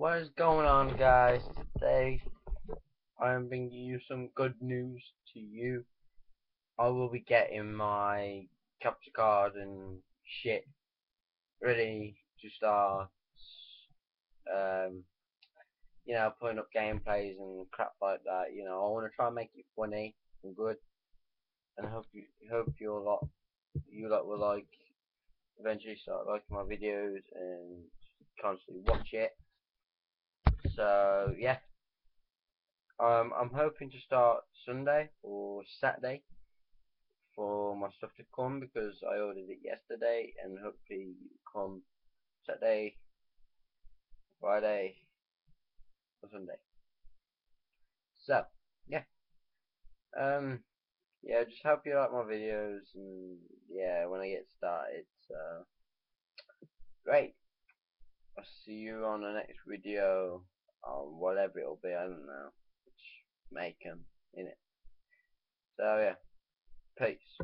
What is going on guys? Today I am bringing you some good news to you. I will be getting my capture card and shit ready to start um, you know, putting up gameplays and crap like that, you know, I wanna try and make it funny and good and hope you hope you lot you lot will like eventually start liking my videos and constantly watch it. So yeah, um, I'm hoping to start Sunday or Saturday for my stuff to come because I ordered it yesterday and hopefully come Saturday, Friday, or Sunday. So yeah, um, yeah, just hope you like my videos and yeah, when I get started. So great. I'll see you on the next video, or whatever it'll be, I don't know. Make 'em, in it. So yeah, peace.